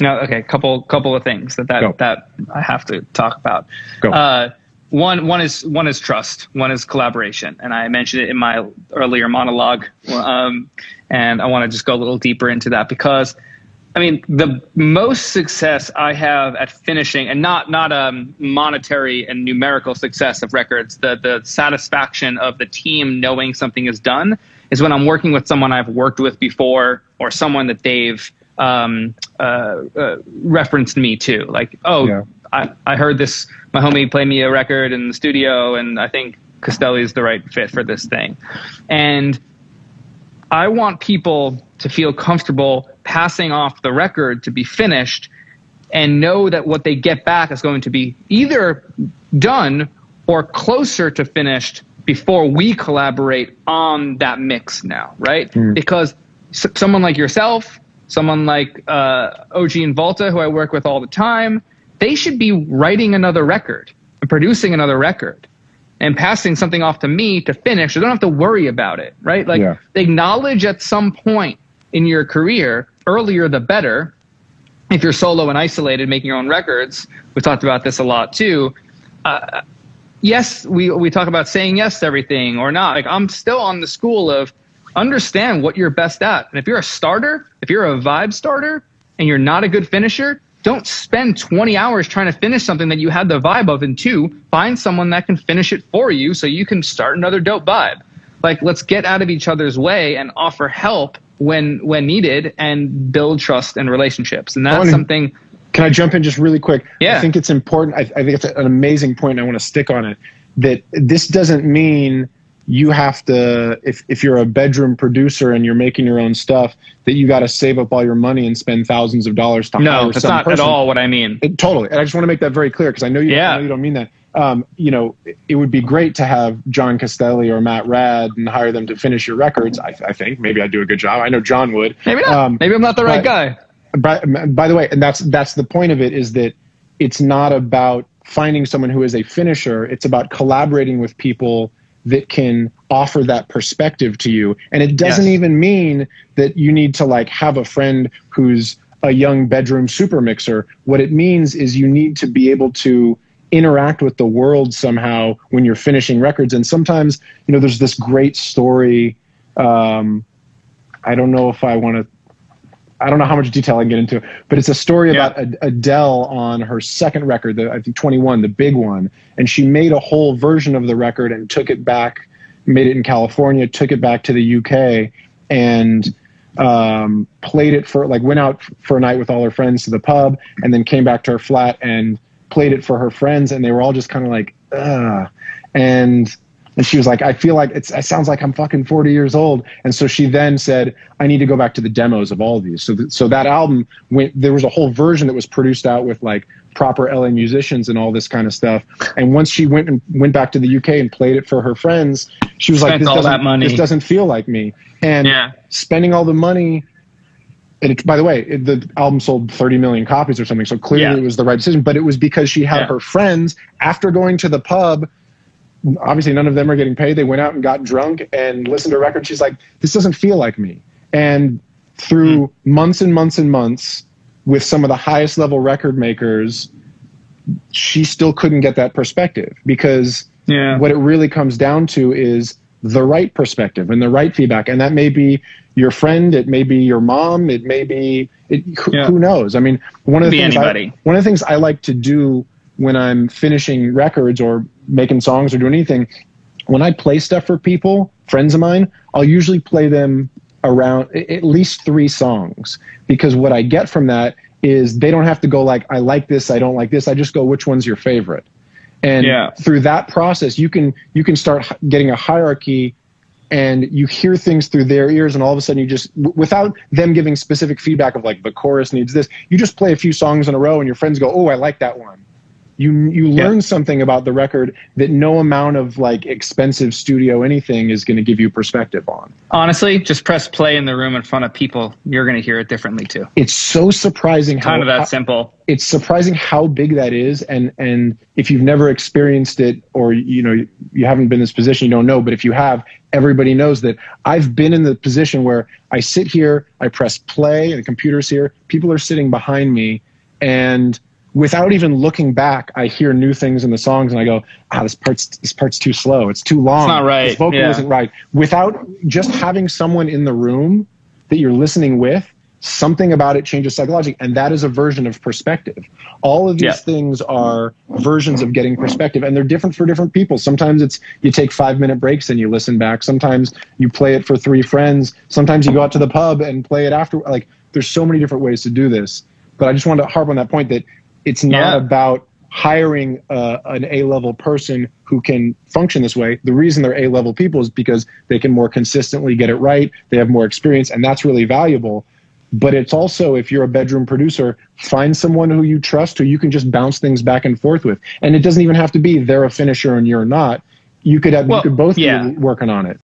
no, okay, couple couple of things that that, Go. that I have to talk about. Go. Uh, one one is one is trust. One is collaboration, and I mentioned it in my earlier monologue. Um, and I want to just go a little deeper into that because, I mean, the most success I have at finishing, and not not um, monetary and numerical success of records, the the satisfaction of the team knowing something is done, is when I'm working with someone I've worked with before or someone that they've um, uh, uh, referenced me to. Like, oh, Yeah. I, I heard this. My homie played me a record in the studio, and I think Castelli is the right fit for this thing. And I want people to feel comfortable passing off the record to be finished and know that what they get back is going to be either done or closer to finished before we collaborate on that mix now, right? Because s- someone like yourself, someone like uh, OG and Volta, who I work with all the time, they should be writing another record and producing another record and passing something off to me to finish. So they don't have to worry about it, right? Like Yeah. acknowledge at some point in your career, earlier the better. If you're solo and isolated, making your own records, we talked about this a lot too. Uh, yes, we we talk about saying yes to everything or not. Like I'm still on the school of understand what you're best at. And if you're a starter, if you're a vibe starter and you're not a good finisher, don't spend 20 hours trying to finish something that you had the vibe of. And two, find someone that can finish it for you so you can start another dope vibe. Like let's get out of each other's way and offer help when when needed and build trust and relationships. And that's wanna- something Can I jump in just really quick? Yeah. I think it's important. I, I think it's an amazing point. And I want to stick on it. That this doesn't mean you have to, if, if you're a bedroom producer and you're making your own stuff, that you got to save up all your money and spend thousands of dollars to no, hire that's some not person. at all what I mean. It- totally. And I just want to make that very clear because I know you. Yeah. Know you don't mean that. Um, you know, it- it would be great to have Jon Castelli or Matt Rad and hire them to finish your records. I, I think maybe I'd do a good job. I know Jon would. Maybe not. Um, Maybe I'm not the right but- guy. by, by the way, and that's that's the point of it is that it's not about finding someone who is a finisher. It's about collaborating with people that can offer that perspective to you. And it doesn't Yes. even mean that you need to like have a friend who's a young bedroom super mixer. What it means is you need to be able to interact with the world somehow when you're finishing records. And sometimes, you know, there's this great story. Um, I don't know if I want to I don't know how much detail I can get into, but it's a story Yeah. about Ad- Adele on her second record, the, I think 21, the big one. And she made a whole version of the record and took it back, made it in California, took it back to the UK, and um, played it for, like, went out for a night with all her friends to the pub, and then came back to her flat and played it for her friends. And they were all just kind of like, ugh. And and she was like, I feel like it's, it sounds like I'm fucking 40 years old. And so she then said, I need to go back to the demos of all of these. So, th- so that album went, there was a whole version that was produced out with like proper LA musicians and all this kind of stuff. And once she went and went back to the UK and played it for her friends, she was like, this all doesn't, that money. this doesn't feel like me. And Yeah. spending all the money. And it, by the way, it, the album sold 30 million copies or something. So clearly Yeah. it was the right decision, but it was because she had Yeah. her friends after going to the pub obviously none of them are getting paid. They went out and got drunk and listened to a record. She's like, this doesn't feel like me. And through hmm. months and months and months with some of the highest level record makers, she still couldn't get that perspective because Yeah. what it really comes down to is the right perspective and the right feedback. And that may be your friend, it may be your mom, it may be, it, who, Yeah. who knows? I mean, one of the things I, anybody. one of the things I like to do when I'm finishing records or making songs or doing anything, when I play stuff for people, friends of mine, I'll usually play them around at least three songs because what I get from that is they don't have to go like I like this, I don't like this. I just go which one's your favorite. And Yeah. through that process, you can you can start getting a hierarchy and you hear things through their ears and all of a sudden you just w- without them giving specific feedback of like the chorus needs this you just play a few songs in a row and your friends go oh i like that one You you Yeah. learn something about the record that no amount of like expensive studio anything is going to give you perspective on. Honestly, just press play in the room in front of people. You're going to hear it differently too. It's so surprising how, Kind of that how- simple. it's surprising how big that is and and if you've never experienced it or you know you haven't been in this position you don't know but if you have everybody knows that i've been in the position where i sit here i press play and the computer's here people are sitting behind me and without even looking back i hear new things in the songs and i go ah this part's this part's too slow. It's too long. It's not right, this vocal yeah. isn't right. Without just having someone in the room that you're listening with something about it changes psychologically and that is a version of perspective. All of these Yeah. things are versions of getting perspective and they're different for different people. Sometimes it's you take five minute breaks and you listen back. Sometimes you play it for three friends. Sometimes you go out to the pub and play it after like there's so many different ways to do this. But i just wanted to harp on that point that it's not Yeah. about hiring uh, an A level person who can function this way. The reason they're A level people is because they can more consistently get it right. They have more experience, and that's really valuable. But it's also, if you're a bedroom producer, find someone who you trust who you can just bounce things back and forth with. And it doesn't even have to be they're a finisher and you're not. You could have Well, you could both yeah. be working on it.